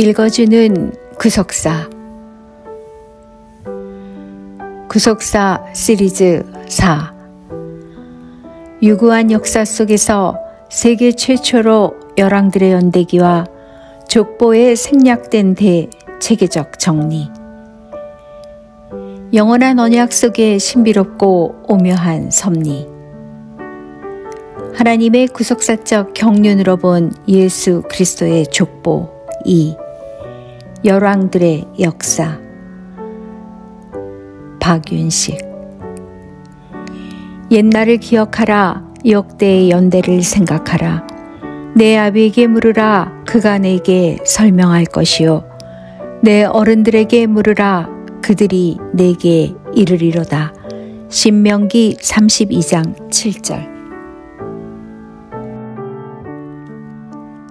읽어주는 구속사. 구속사 시리즈 4 유구한 역사 속에서 세계 최초로 열왕들의 연대기와 족보에 생략된 대체계적 정리. 영원한 언약 속에 신비롭고 오묘한 섭리. 하나님의 구속사적 경륜으로 본 예수 그리스도의 족보 2. 열왕들의 역사. 박윤식. 옛날을 기억하라 역대의 연대를 생각하라. 내 아비에게 물으라 그가 내게 설명할 것이요. 내 어른들에게 물으라 그들이 내게 이르리로다. 신명기 32장 7절.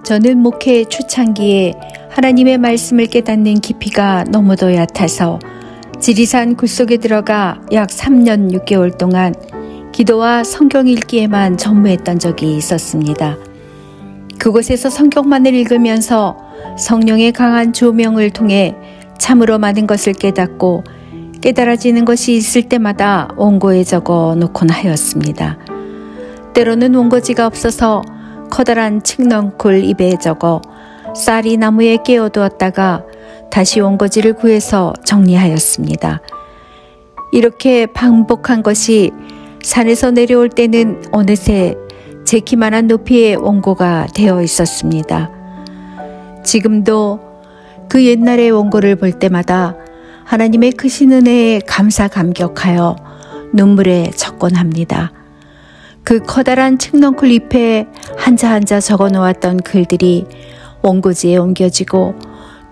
저는 목회 초창기에 하나님의 말씀을 깨닫는 깊이가 너무도 얕아서 지리산 굴속에 들어가 약 3년 6개월 동안 기도와 성경 읽기에만 전무했던 적이 있었습니다. 그곳에서 성경만을 읽으면서 성령의 강한 조명을 통해 참으로 많은 것을 깨닫고 깨달아지는 것이 있을 때마다 원고에 적어 놓곤 하였습니다. 때로는 원고지가 없어서 커다란 칡넝쿨 입에 적어 쌀이 나무에 깨어두었다가 다시 원고지를 구해서 정리하였습니다. 이렇게 반복한 것이 산에서 내려올 때는 어느새 제 키만한 높이의 원고가 되어 있었습니다. 지금도 그 옛날의 원고를 볼 때마다 하나님의 크신 은혜에 감사 감격하여 눈물에 적곤합니다. 그 커다란 칡넝쿨 잎에 한자 한자 적어 놓았던 글들이 원고지에 옮겨지고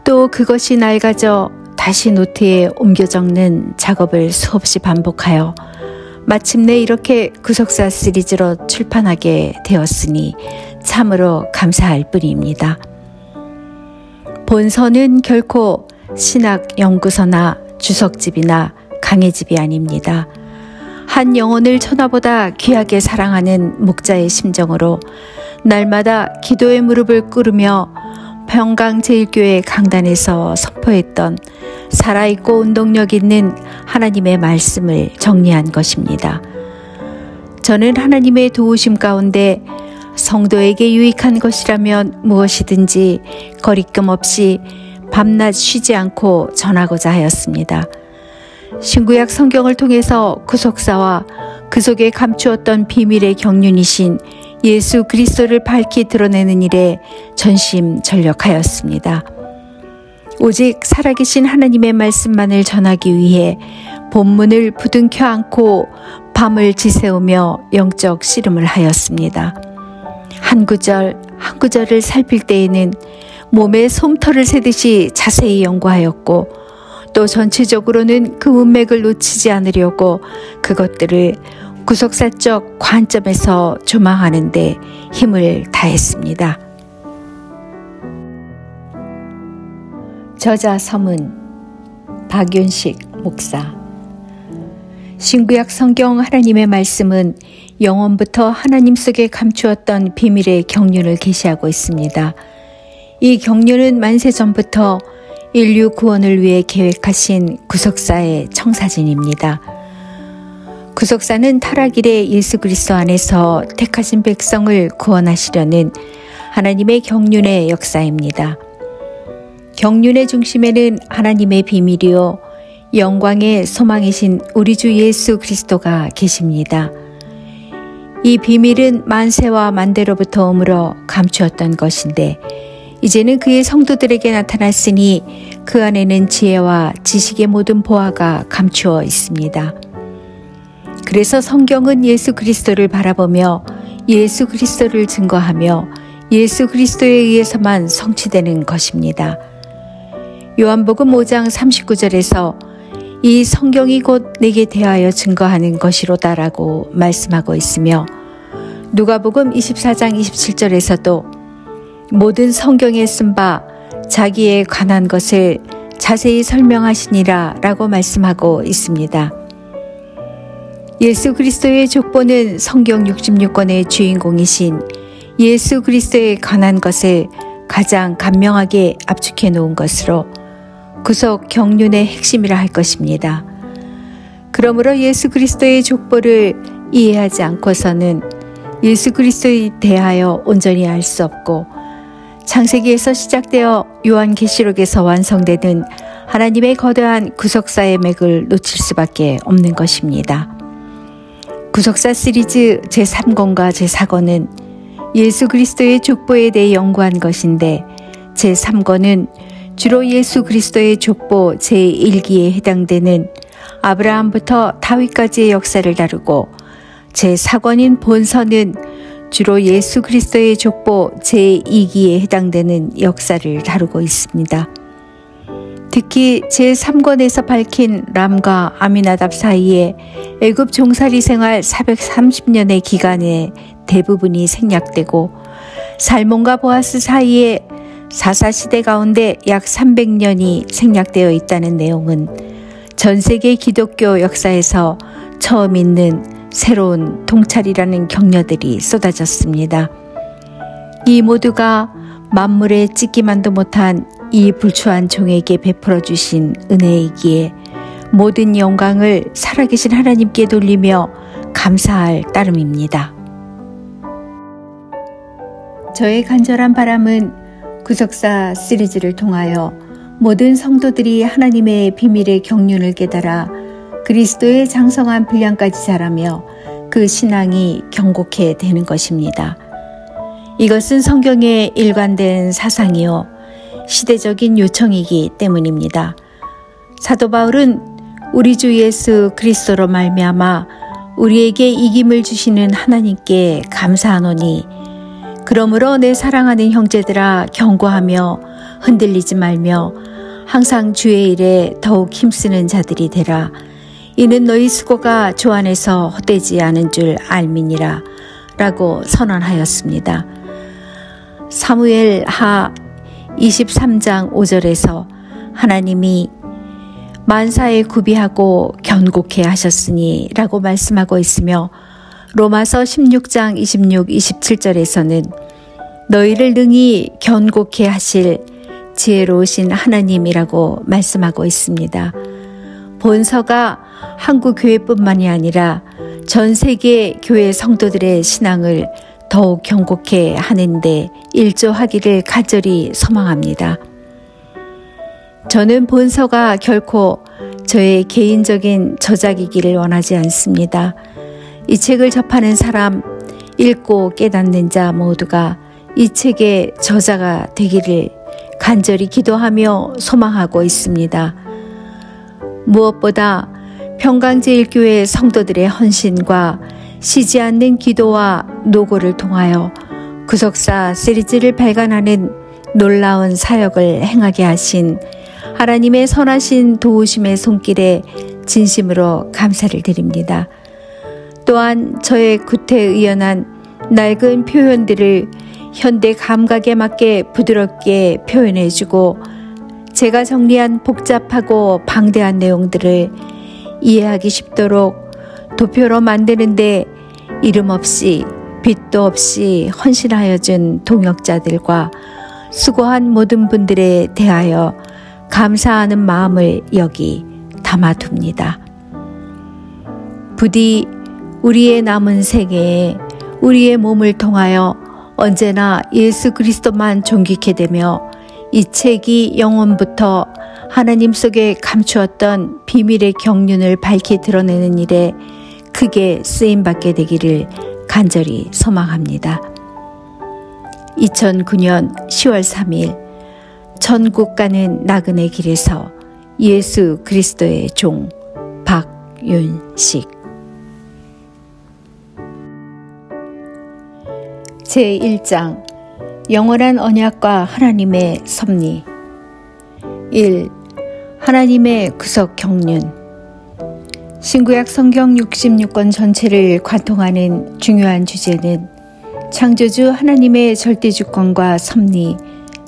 또 그것이 낡아져 다시 노트에 옮겨 적는 작업을 수없이 반복하여 마침내 이렇게 구속사 시리즈로 출판하게 되었으니 참으로 감사할 뿐입니다. 본서는 결코 신학 연구서나 주석집이나 강의집이 아닙니다. 한 영혼을 천하보다 귀하게 사랑하는 목자의 심정으로 날마다 기도의 무릎을 꿇으며 평강제일교회 강단에서 선포했던 살아있고 운동력 있는 하나님의 말씀을 정리한 것입니다. 저는 하나님의 도우심 가운데 성도에게 유익한 것이라면 무엇이든지 거리낌 없이 밤낮 쉬지 않고 전하고자 하였습니다. 신구약 성경을 통해서 구속사와 그 속에 감추었던 비밀의 경륜이신 예수 그리스도를 밝히 드러내는 일에 전심전력하였습니다. 오직 살아계신 하나님의 말씀만을 전하기 위해 본문을 부둥켜 안고 밤을 지새우며 영적 씨름을 하였습니다. 한 구절 한 구절을 살필 때에는 몸에 솜털을 세듯이 자세히 연구하였고 또 전체적으로는 그 문맥을 놓치지 않으려고 그것들을 구속사적 관점에서 조망하는데 힘을 다했습니다. 저자 서문 박윤식 목사 신구약 성경 하나님의 말씀은 영원부터 하나님 속에 감추었던 비밀의 경륜을 계시하고 있습니다. 이 경륜은 만세 전부터 인류 구원을 위해 계획하신 구속사의 청사진입니다. 구속사는 타락일에 예수 그리스도 안에서 택하신 백성을 구원하시려는 하나님의 경륜의 역사입니다. 경륜의 중심에는 하나님의 비밀이요 영광의 소망이신 우리 주 예수 그리스도가 계십니다. 이 비밀은 만세와 만대로부터 오므로 감추었던 것인데 이제는 그의 성도들에게 나타났으니 그 안에는 지혜와 지식의 모든 보화가 감추어 있습니다. 그래서 성경은 예수 그리스도를 바라보며 예수 그리스도를 증거하며 예수 그리스도에 의해서만 성취되는 것입니다. 요한복음 5장 39절에서 이 성경이 곧 내게 대하여 증거하는 것이로다라고 말씀하고 있으며 누가복음 24장 27절에서도 모든 성경에 쓴 바 자기에 관한 것을 자세히 설명하시니라 라고 말씀하고 있습니다. 예수 그리스도의 족보는 성경 66권의 주인공이신 예수 그리스도에 관한 것을 가장 간명하게 압축해 놓은 것으로 구속 경륜의 핵심이라 할 것입니다. 그러므로 예수 그리스도의 족보를 이해하지 않고서는 예수 그리스도에 대하여 온전히 알 수 없고 창세기에서 시작되어 요한계시록에서 완성되는 하나님의 거대한 구속사의 맥을 놓칠 수밖에 없는 것입니다. 구속사 시리즈 제3권과 제4권은 예수 그리스도의 족보에 대해 연구한 것인데 제3권은 주로 예수 그리스도의 족보 제1기에 해당되는 아브라함부터 다윗까지의 역사를 다루고 제4권인 본서는 주로 예수 그리스도의 족보 제2기에 해당되는 역사를 다루고 있습니다. 특히 제3권에서 밝힌 람과 아미나답 사이에 애굽 종살이 생활 430년의 기간에 대부분이 생략되고 살몬과 보아스 사이에 사사시대 가운데 약 300년이 생략되어 있다는 내용은 전 세계 기독교 역사에서 처음 있는 새로운 통찰이라는 격려들이 쏟아졌습니다. 이 모두가 만물에 찍기만도 못한 이 불추한 종에게 베풀어 주신 은혜이기에 모든 영광을 살아계신 하나님께 돌리며 감사할 따름입니다. 저의 간절한 바람은 구속사 시리즈를 통하여 모든 성도들이 하나님의 비밀의 경륜을 깨달아 그리스도의 장성한 분량까지 자라며 그 신앙이 경곡해 되는 것입니다. 이것은 성경에 일관된 사상이요. 시대적인 요청이기 때문입니다. 사도 바울은 우리 주 예수 그리스도로 말미암아 우리에게 이김을 주시는 하나님께 감사하노니 그러므로 내 사랑하는 형제들아 경고하며 흔들리지 말며 항상 주의 일에 더욱 힘쓰는 자들이 되라 이는 너희 수고가 주 안에서 헛되지 않은 줄 알미니라 라고 선언하였습니다. 사무엘 하 23장 5절에서 하나님이 만사에 구비하고 견고케 하셨으니 라고 말씀하고 있으며 로마서 16장 26, 27절에서는 너희를 능히 견고케 하실 지혜로우신 하나님이라고 말씀하고 있습니다. 본서가 한국 교회뿐만이 아니라 전 세계 교회 성도들의 신앙을 더욱 경고케 하는데 일조하기를 간절히 소망합니다. 저는 본서가 결코 저의 개인적인 저작이기를 원하지 않습니다. 이 책을 접하는 사람, 읽고 깨닫는 자 모두가 이 책의 저자가 되기를 간절히 기도하며 소망하고 있습니다. 무엇보다 평강제일교회 성도들의 헌신과 쉬지 않는 기도와 노고를 통하여 구속사 시리즈를 발간하는 놀라운 사역을 행하게 하신 하나님의 선하신 도우심의 손길에 진심으로 감사를 드립니다. 또한 저의 구태의연한 낡은 표현들을 현대 감각에 맞게 부드럽게 표현해주고 제가 정리한 복잡하고 방대한 내용들을 이해하기 쉽도록 도표로 만드는데 이름 없이 빛도 없이 헌신하여 준 동역자들과 수고한 모든 분들에 대하여 감사하는 마음을 여기 담아둡니다. 부디 우리의 남은 세계에 우리의 몸을 통하여 언제나 예수 그리스도만 존귀케 되며 이 책이 영원부터 하나님 속에 감추었던 비밀의 경륜을 밝히 드러내는 일에 크게 쓰임 받게 되기를 간절히 소망합니다. 2009년 10월 3일 전국 가는 나그네 길에서 예수 그리스도의 종 박윤식 제1장 영원한 언약과 하나님의 섭리 1. 하나님의 구속 경륜 신구약 성경 66권 전체를 관통하는 중요한 주제는 창조주 하나님의 절대 주권과 섭리,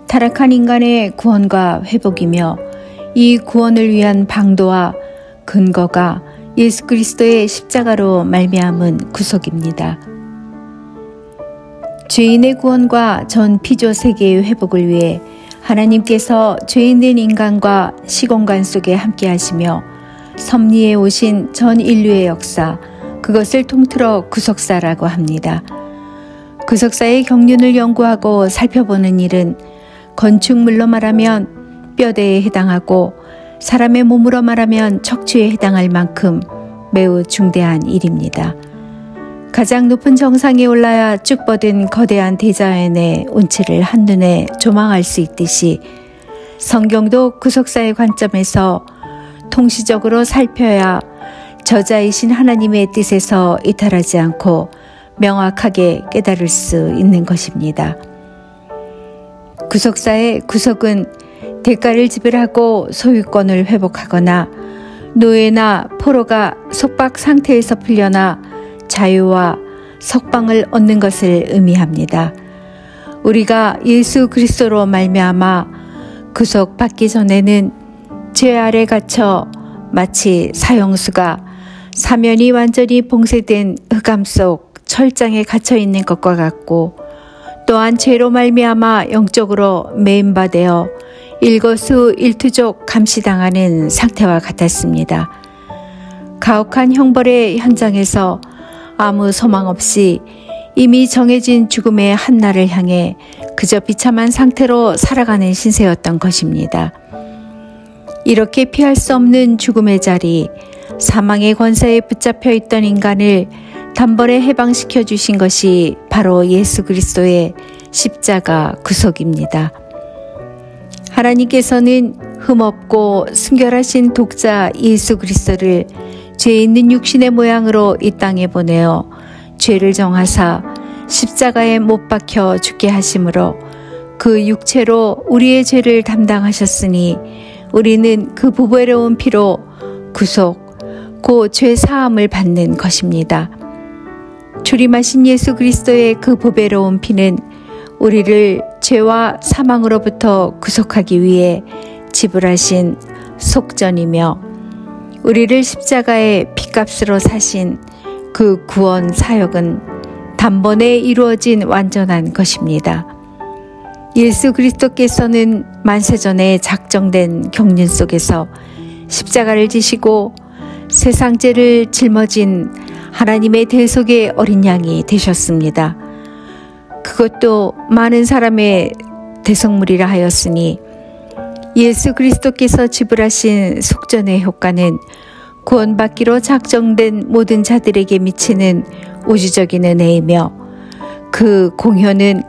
타락한 인간의 구원과 회복이며 이 구원을 위한 방도와 근거가 예수 그리스도의 십자가로 말미암은 구속입니다. 죄인의 구원과 전 피조 세계의 회복을 위해 하나님께서 죄 있는 인간과 시공간 속에 함께 하시며 섭리에 오신 전 인류의 역사, 그것을 통틀어 구속사라고 합니다. 구속사의 경륜을 연구하고 살펴보는 일은 건축물로 말하면 뼈대에 해당하고 사람의 몸으로 말하면 척추에 해당할 만큼 매우 중대한 일입니다. 가장 높은 정상에 올라야 쭉 뻗은 거대한 대자연의 운치를 한눈에 조망할 수 있듯이 성경도 구속사의 관점에서 통시적으로 살펴야 저자이신 하나님의 뜻에서 이탈하지 않고 명확하게 깨달을 수 있는 것입니다. 구속사의 구속은 대가를 지불하고 소유권을 회복하거나 노예나 포로가 속박 상태에서 풀려나 자유와 석방을 얻는 것을 의미합니다. 우리가 예수 그리스도로 말미암아 구속받기 전에는 죄 아래 갇혀 마치 사형수가 사면이 완전히 봉쇄된 흑암 속 철장에 갇혀 있는 것과 같고 또한 죄로 말미암아 영적으로 매인바되어 일거수 일투족 감시당하는 상태와 같았습니다. 가혹한 형벌의 현장에서 아무 소망 없이 이미 정해진 죽음의 한날을 향해 그저 비참한 상태로 살아가는 신세였던 것입니다. 이렇게 피할 수 없는 죽음의 자리, 사망의 권세에 붙잡혀 있던 인간을 단번에 해방시켜 주신 것이 바로 예수 그리스도의 십자가 구속입니다. 하나님께서는 흠없고 순결하신 독자 예수 그리스도를 죄 있는 육신의 모양으로 이 땅에 보내어 죄를 정하사 십자가에 못 박혀 죽게 하심으로 그 육체로 우리의 죄를 담당하셨으니 우리는 그 부부애로운 피로 구속, 고 죄 사함을 받는 것입니다. 주림하신 예수 그리스도의 그 보배로운 피는 우리를 죄와 사망으로부터 구속하기 위해 지불하신 속전이며 우리를 십자가의 피값으로 사신 그 구원 사역은 단번에 이루어진 완전한 것입니다. 예수 그리스도께서는 만세전에 작정된 경륜 속에서 십자가를 지시고 세상 죄를 짊어진 하나님의 대속의 어린 양이 되셨습니다. 그것도 많은 사람의 대속물이라 하였으니 예수 그리스도께서 지불하신 속전의 효과는 구원받기로 작정된 모든 자들에게 미치는 우주적인 은혜이며 그 공효는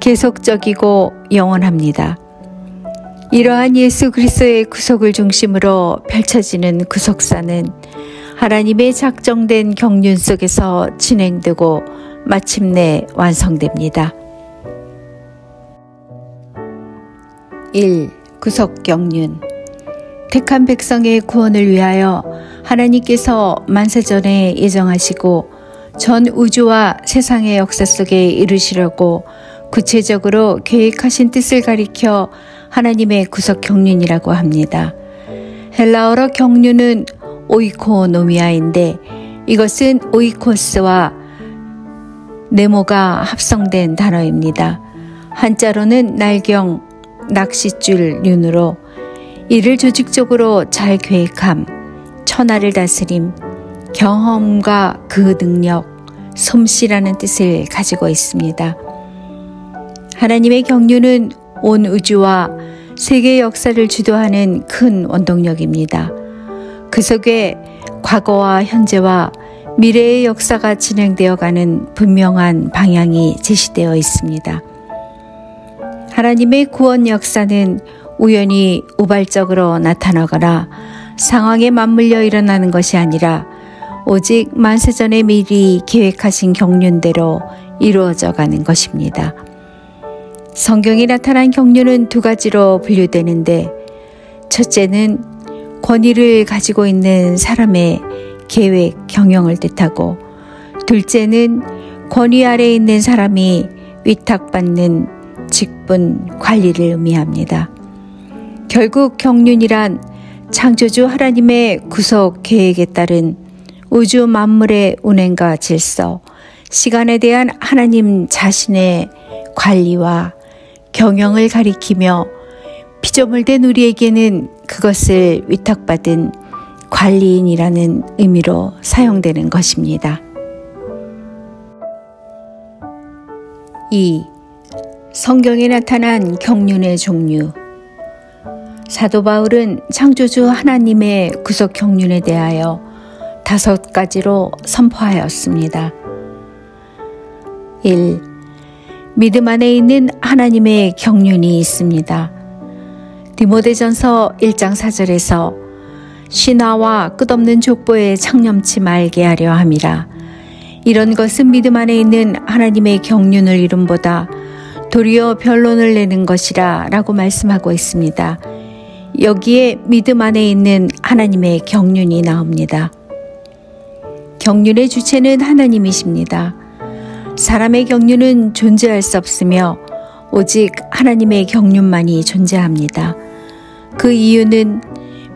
계속적이고 영원합니다. 이러한 예수 그리스도의 구속을 중심으로 펼쳐지는 구속사는 하나님의 작정된 경륜 속에서 진행되고 마침내 완성됩니다. 1. 구속 경륜 택한 백성의 구원을 위하여 하나님께서 만세전에 예정하시고 전 우주와 세상의 역사 속에 이루시려고 구체적으로 계획하신 뜻을 가리켜 하나님의 구속 경륜이라고 합니다. 헬라어로 경륜은 오이코노미아인데 이것은 오이코스와 네모가 합성된 단어입니다. 한자로는 날경, 낚싯줄 윤으로 이를 조직적으로 잘 계획함, 천하를 다스림, 경험과 그 능력, 솜씨라는 뜻을 가지고 있습니다. 하나님의 경륜은 온 우주와 세계 역사를 주도하는 큰 원동력입니다. 그 속에 과거와 현재와 미래의 역사가 진행되어 가는 분명한 방향이 제시되어 있습니다. 하나님의 구원 역사는 우연히 우발적으로 나타나거나 상황에 맞물려 일어나는 것이 아니라 오직 만세전에 미리 계획하신 경륜대로 이루어져 가는 것입니다. 성경에 나타난 경륜은 두 가지로 분류되는데 첫째는 권위를 가지고 있는 사람의 계획, 경영을 뜻하고 둘째는 권위 아래 있는 사람이 위탁받는 직분, 관리를 의미합니다. 결국 경륜이란 창조주 하나님의 구속 계획에 따른 우주 만물의 운행과 질서, 시간에 대한 하나님 자신의 관리와 경영을 가리키며 피조물된 우리에게는 그것을 위탁받은 관리인이라는 의미로 사용되는 것입니다. 2. 성경에 나타난 경륜의 종류 사도 바울은 창조주 하나님의 구속 경륜에 대하여 다섯 가지로 선포하였습니다. 1. 믿음 안에 있는 하나님의 경륜이 있습니다. 디모데전서 1장 4절에서 신화와 끝없는 족보에 창념치 말게 하려 함이라. 이런 것은 믿음 안에 있는 하나님의 경륜을 이름보다 도리어 변론을 내는 것이라 라고 말씀하고 있습니다. 여기에 믿음 안에 있는 하나님의 경륜이 나옵니다. 경륜의 주체는 하나님이십니다. 사람의 경륜은 존재할 수 없으며 오직 하나님의 경륜만이 존재합니다. 그 이유는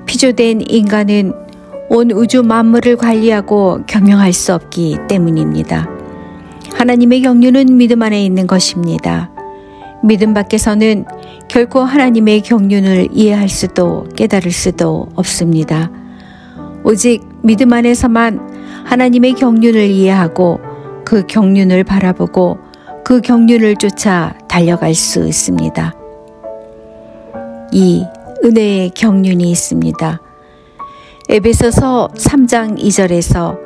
피조된 인간은 온 우주 만물을 관리하고 경영할 수 없기 때문입니다. 하나님의 경륜은 믿음 안에 있는 것입니다. 믿음 밖에서는 결코 하나님의 경륜을 이해할 수도 깨달을 수도 없습니다. 오직 믿음 안에서만 하나님의 경륜을 이해하고 그 경륜을 바라보고 그 경륜을 쫓아 달려갈 수 있습니다. 이 은혜의 경륜이 있습니다. 에베소서 3장 2절에서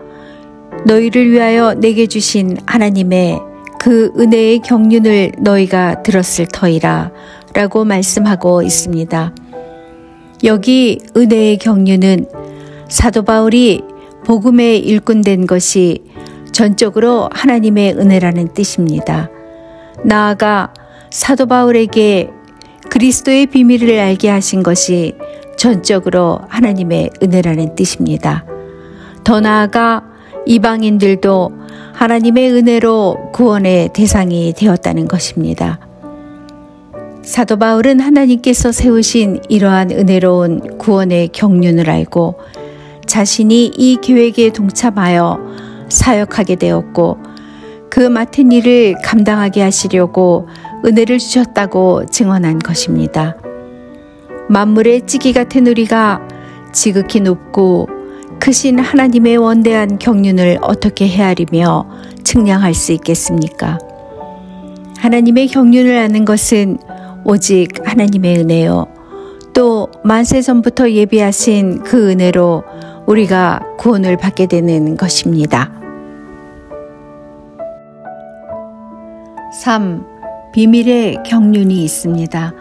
너희를 위하여 내게 주신 하나님의 그 은혜의 경륜을 너희가 들었을 터이라 라고 말씀하고 있습니다. 여기 은혜의 경륜은 사도 바울이 복음의 일꾼 된 것이 전적으로 하나님의 은혜라는 뜻입니다. 나아가 사도 바울에게 그리스도의 비밀을 알게 하신 것이 전적으로 하나님의 은혜라는 뜻입니다. 더 나아가 이방인들도 하나님의 은혜로 구원의 대상이 되었다는 것입니다. 사도 바울은 하나님께서 세우신 이러한 은혜로운 구원의 경륜을 알고 자신이 이 계획에 동참하여 사역하게 되었고 그 맡은 일을 감당하게 하시려고 은혜를 주셨다고 증언한 것입니다. 만물의 찌기 같은 우리가 지극히 높고 크신 하나님의 원대한 경륜을 어떻게 헤아리며 측량할 수 있겠습니까? 하나님의 경륜을 아는 것은 오직 하나님의 은혜요. 또 만세 전부터 예비하신 그 은혜로 우리가 구원을 받게 되는 것입니다. 3. 비밀의 경륜이 있습니다.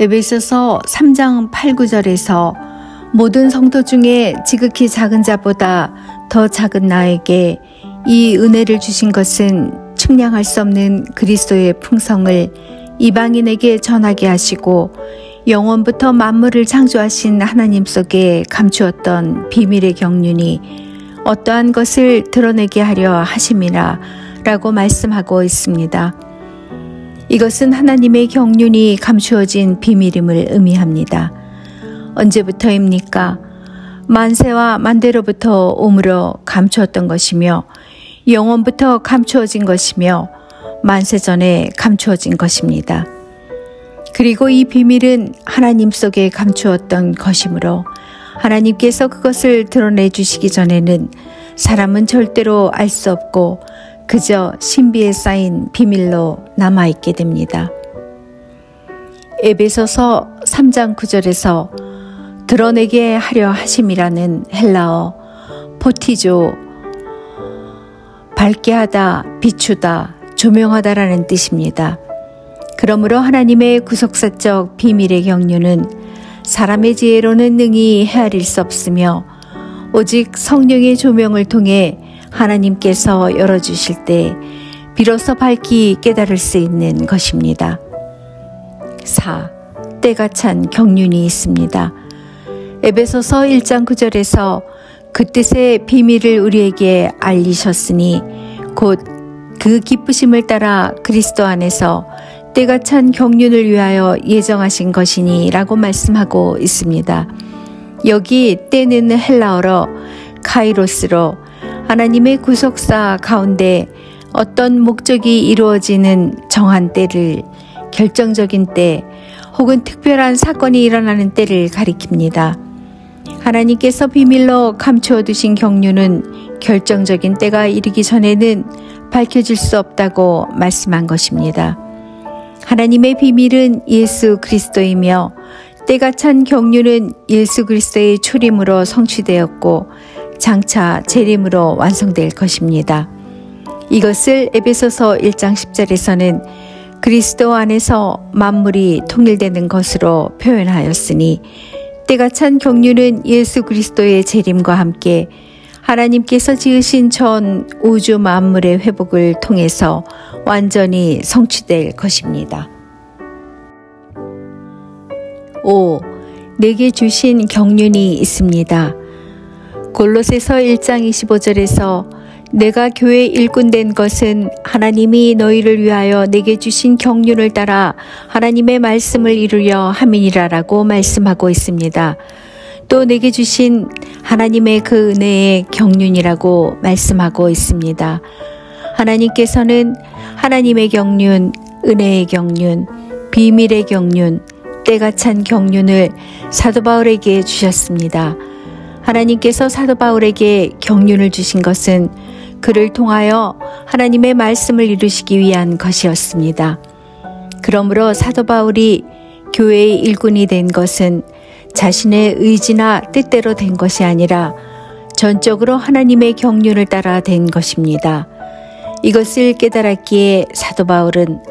에베소서 3장 8, 9절에서 모든 성도 중에 지극히 작은 자보다 더 작은 나에게 이 은혜를 주신 것은 측량할 수 없는 그리스도의 풍성을 이방인에게 전하게 하시고 영원부터 만물을 창조하신 하나님 속에 감추었던 비밀의 경륜이 어떠한 것을 드러내게 하려 하심이라 라고 말씀하고 있습니다. 이것은 하나님의 경륜이 감추어진 비밀임을 의미합니다. 언제부터입니까? 만세와 만대로부터 오므로 감추었던 것이며 영원부터 감추어진 것이며 만세 전에 감추어진 것입니다. 그리고 이 비밀은 하나님 속에 감추었던 것이므로 하나님께서 그것을 드러내 주시기 전에는 사람은 절대로 알 수 없고 그저 신비에 쌓인 비밀로 남아있게 됩니다. 에베소서 3장 9절에서 드러내게 하려 하심이라는 헬라어 포티조 밝게 하다, 비추다, 조명하다라는 뜻입니다. 그러므로 하나님의 구속사적 비밀의 경륜은 사람의 지혜로는 능히 헤아릴 수 없으며 오직 성령의 조명을 통해 하나님께서 열어주실 때 비로소 밝히 깨달을 수 있는 것입니다. 4. 때가 찬 경륜이 있습니다. 에베소서 1장 9절에서 그 뜻의 비밀을 우리에게 알리셨으니 곧 그 기쁘심을 따라 그리스도 안에서 때가 찬 경륜을 위하여 예정하신 것이니 라고 말씀하고 있습니다. 여기 때는 헬라어로 카이로스로 하나님의 구속사 가운데 어떤 목적이 이루어지는 정한 때를 결정적인 때 혹은 특별한 사건이 일어나는 때를 가리킵니다. 하나님께서 비밀로 감추어 두신 경륜은 결정적인 때가 이르기 전에는 밝혀질 수 없다고 말씀한 것입니다. 하나님의 비밀은 예수 그리스도이며 때가 찬 경륜은 예수 그리스도의 출임으로 성취되었고 장차 재림으로 완성될 것입니다. 이것을 에베소서 1장 10절에서는 그리스도 안에서 만물이 통일되는 것으로 표현하였으니 때가 찬 경륜은 예수 그리스도의 재림과 함께 하나님께서 지으신 전 우주 만물의 회복을 통해서 완전히 성취될 것입니다. 5. 내게 주신 경륜이 있습니다. 골로새서 1장 25절에서 내가 교회 일꾼 된 것은 하나님이 너희를 위하여 내게 주신 경륜을 따라 하나님의 말씀을 이루려 함이니라라고 말씀하고 있습니다. 또 내게 주신 하나님의 그 은혜의 경륜이라고 말씀하고 있습니다. 하나님께서는 하나님의 경륜, 은혜의 경륜, 비밀의 경륜, 때가 찬 경륜을 사도 바울에게 주셨습니다. 하나님께서 사도 바울에게 경륜을 주신 것은 그를 통하여 하나님의 말씀을 이루시기 위한 것이었습니다. 그러므로 사도 바울이 교회의 일꾼이 된 것은 자신의 의지나 뜻대로 된 것이 아니라 전적으로 하나님의 경륜을 따라 된 것입니다. 이것을 깨달았기에 사도 바울은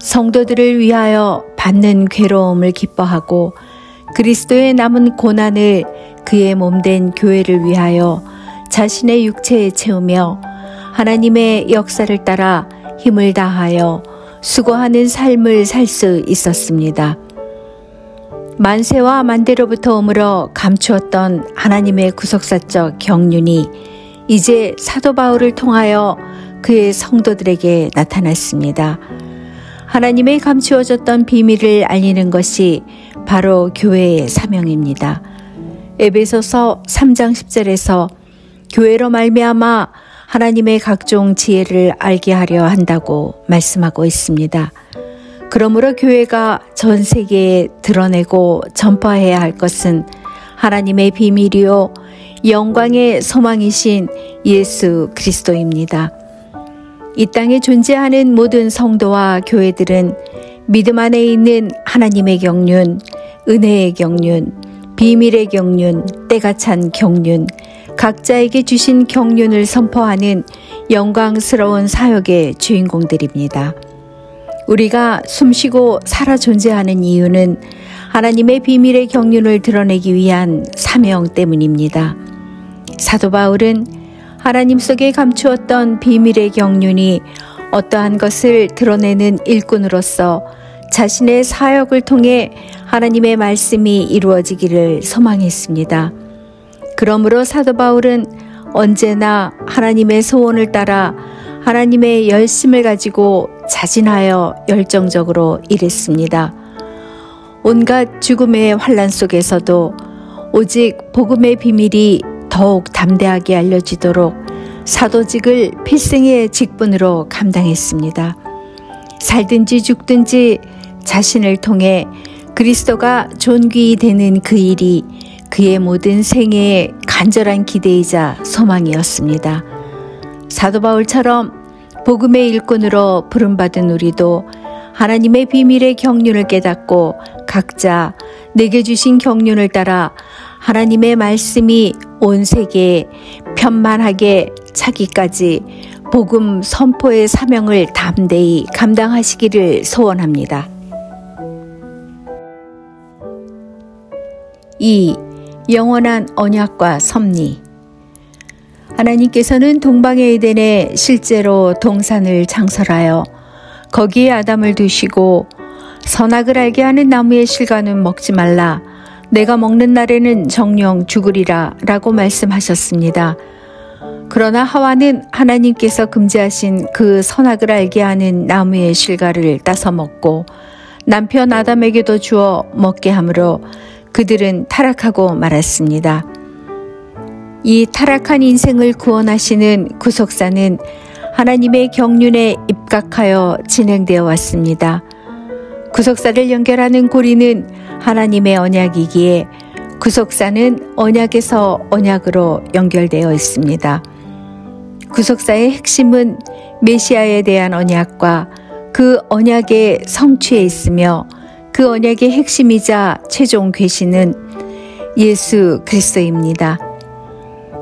성도들을 위하여 받는 괴로움을 기뻐하고 그리스도의 남은 고난을 그의 몸된 교회를 위하여 자신의 육체에 채우며 하나님의 역사를 따라 힘을 다하여 수고하는 삶을 살 수 있었습니다. 만세와 만대로부터 오므로 감추었던 하나님의 구속사적 경륜이 이제 사도 바울을 통하여 그의 성도들에게 나타났습니다. 하나님의 감추어졌던 비밀을 알리는 것이 바로 교회의 사명입니다. 에베소서 3장 10절에서 교회로 말미암아 하나님의 각종 지혜를 알게 하려 한다고 말씀하고 있습니다. 그러므로 교회가 전 세계에 드러내고 전파해야 할 것은 하나님의 비밀이요 영광의 소망이신 예수 그리스도입니다. 이 땅에 존재하는 모든 성도와 교회들은 믿음 안에 있는 하나님의 경륜, 은혜의 경륜, 비밀의 경륜, 때가 찬 경륜, 각자에게 주신 경륜을 선포하는 영광스러운 사역의 주인공들입니다. 우리가 숨쉬고 살아 존재하는 이유는 하나님의 비밀의 경륜을 드러내기 위한 사명 때문입니다. 사도 바울은 하나님 속에 감추었던 비밀의 경륜이 어떠한 것을 드러내는 일꾼으로서 자신의 사역을 통해 하나님의 말씀이 이루어지기를 소망했습니다. 그러므로 사도 바울은 언제나 하나님의 소원을 따라 하나님의 열심을 가지고 자진하여 열정적으로 일했습니다. 온갖 죽음의 환란 속에서도 오직 복음의 비밀이 더욱 담대하게 알려지도록 사도직을 필생의 직분으로 감당했습니다. 살든지 죽든지 자신을 통해 그리스도가 존귀 되는 그 일이 그의 모든 생애의 간절한 기대이자 소망이었습니다. 사도 바울처럼 복음의 일꾼으로 부름받은 우리도 하나님의 비밀의 경륜을 깨닫고 각자 내게 주신 경륜을 따라 하나님의 말씀이 온 세계에 편만하게 차기까지 복음 선포의 사명을 담대히 감당하시기를 소원합니다. 2. 영원한 언약과 섭리. 하나님께서는 동방의 에덴에 실제로 동산을 창설하여 거기에 아담을 두시고 선악을 알게 하는 나무의 실과는 먹지 말라. 내가 먹는 날에는 정령 죽으리라 라고 말씀하셨습니다. 그러나 하와는 하나님께서 금지하신 그 선악을 알게 하는 나무의 실과를 따서 먹고 남편 아담에게도 주어 먹게 하므로 그들은 타락하고 말았습니다. 이 타락한 인생을 구원하시는 구속사는 하나님의 경륜에 입각하여 진행되어 왔습니다. 구속사를 연결하는 고리는 하나님의 언약이기에 구속사는 언약에서 언약으로 연결되어 있습니다. 구속사의 핵심은 메시아에 대한 언약과 그 언약의 성취에 있으며 그 언약의 핵심이자 최종 괴신은 예수 그리스도입니다.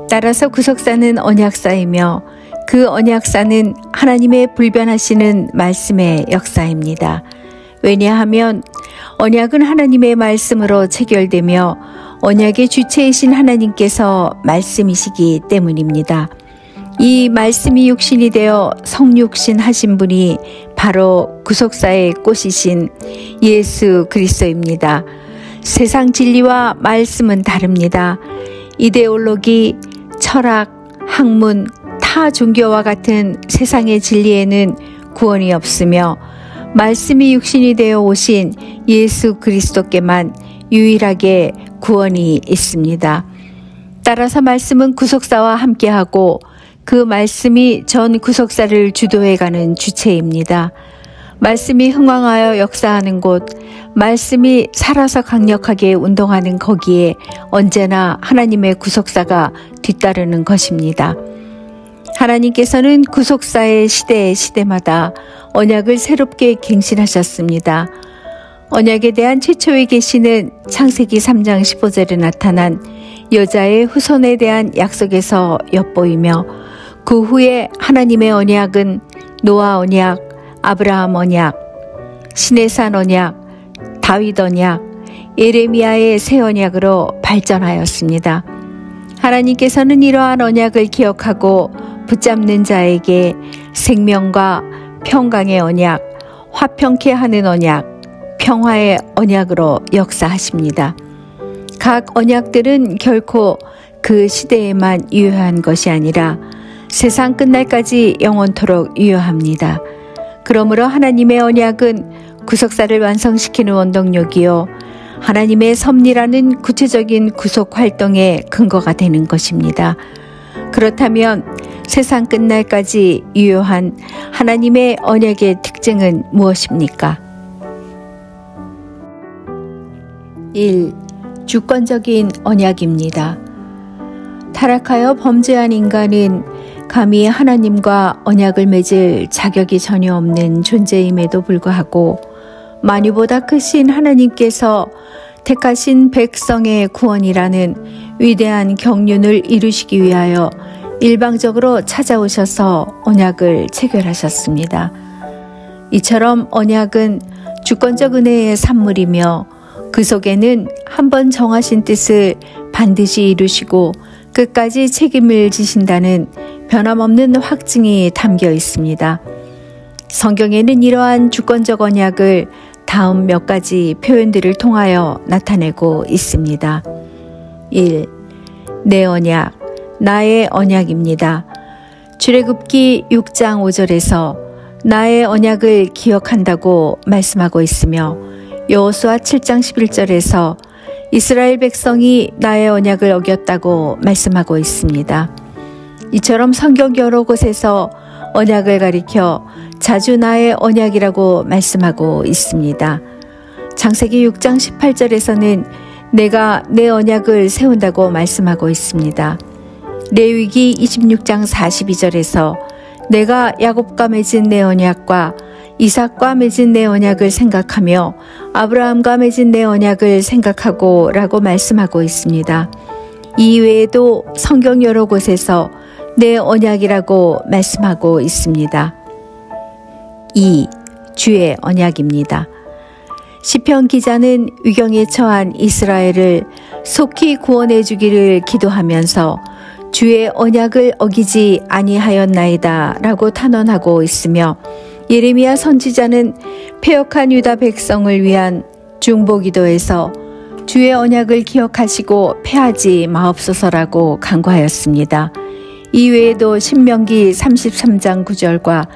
따라서 구속사는 언약사이며 그 언약사는 하나님의 불변하시는 말씀의 역사입니다. 왜냐하면 언약은 하나님의 말씀으로 체결되며 언약의 주체이신 하나님께서 말씀이시기 때문입니다. 이 말씀이 육신이 되어 성육신 하신 분이 바로 구속사의 꽃이신 예수 그리스도입니다. 세상 진리와 말씀은 다릅니다. 이데올로기, 철학, 학문, 타 종교와 같은 세상의 진리에는 구원이 없으며 말씀이 육신이 되어 오신 예수 그리스도께만 유일하게 구원이 있습니다. 따라서 말씀은 구속사와 함께하고 그 말씀이 전 구속사를 주도해가는 주체입니다. 말씀이 흥왕하여 역사하는 곳, 말씀이 살아서 강력하게 운동하는 거기에 언제나 하나님의 구속사가 뒤따르는 것입니다. 하나님께서는 구속사의 시대 시대마다 언약을 새롭게 갱신하셨습니다. 언약에 대한 최초의 계시는 창세기 3장 15절에 나타난 여자의 후손에 대한 약속에서 엿보이며 그 후에 하나님의 언약은 노아 언약, 아브라함 언약, 시내산 언약, 다윗 언약, 예레미야의 새 언약으로 발전하였습니다. 하나님께서는 이러한 언약을 기억하고 붙잡는 자에게 생명과 평강의 언약, 화평케 하는 언약, 평화의 언약으로 역사하십니다. 각 언약들은 결코 그 시대에만 유효한 것이 아니라 세상 끝날까지 영원토록 유효합니다. 그러므로 하나님의 언약은 구속사를 완성시키는 원동력이요. 하나님의 섭리라는 구체적인 구속 활동의 근거가 되는 것입니다. 그렇다면 세상 끝날까지 유효한 하나님의 언약의 특징은 무엇입니까? 1. 주권적인 언약입니다. 타락하여 범죄한 인간은 감히 하나님과 언약을 맺을 자격이 전혀 없는 존재임에도 불구하고 만유보다 크신 하나님께서 택하신 백성의 구원이라는 위대한 경륜을 이루시기 위하여 일방적으로 찾아오셔서 언약을 체결하셨습니다. 이처럼 언약은 주권적 은혜의 산물이며 그 속에는 한 번 정하신 뜻을 반드시 이루시고 끝까지 책임을 지신다는 변함없는 확증이 담겨 있습니다. 성경에는 이러한 주권적 언약을 다음 몇 가지 표현들을 통하여 나타내고 있습니다. 1. 내 언약, 나의 언약입니다. 출애굽기 6장 5절에서 나의 언약을 기억한다고 말씀하고 있으며 여호수아 7장 11절에서 이스라엘 백성이 나의 언약을 어겼다고 말씀하고 있습니다. 이처럼 성경 여러 곳에서 언약을 가리켜 자주 나의 언약이라고 말씀하고 있습니다. 창세기 6장 18절에서는 내가 내 언약을 세운다고 말씀하고 있습니다. 레위기 26장 42절에서 내가 야곱과 맺은 내 언약과 이삭과 맺은 내 언약을 생각하며 아브라함과 맺은 내 언약을 생각하고 라고 말씀하고 있습니다. 이 외에도 성경 여러 곳에서 내 언약이라고 말씀하고 있습니다. 2. 주의 언약입니다. 시편 기자는 위경에 처한 이스라엘을 속히 구원해 주기를 기도하면서 주의 언약을 어기지 아니하였나이다 라고 탄원하고 있으며 예레미야 선지자는 폐역한 유다 백성을 위한 중보기도에서 주의 언약을 기억하시고 패하지 마옵소서라고 간구하였습니다. 이외에도 신명기 33장 9절과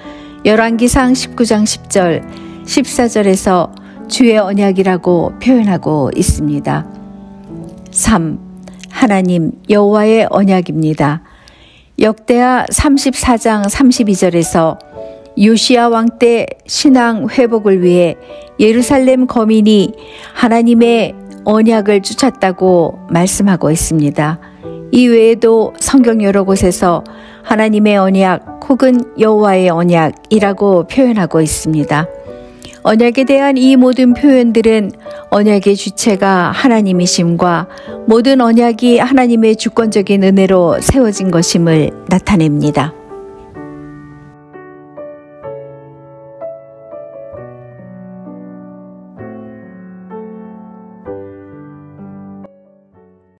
열왕기상 19장 10절, 14절에서 주의 언약이라고 표현하고 있습니다. 3. 하나님 여호와의 언약입니다. 역대하 34장 32절에서 요시아 왕 때 신앙 회복을 위해 예루살렘 거민이 하나님의 언약을 쫓았다고 말씀하고 있습니다. 이 외에도 성경 여러 곳에서 하나님의 언약 혹은 여호와의 언약이라고 표현하고 있습니다. 언약에 대한 이 모든 표현들은 언약의 주체가 하나님이심과 모든 언약이 하나님의 주권적인 은혜로 세워진 것임을 나타냅니다.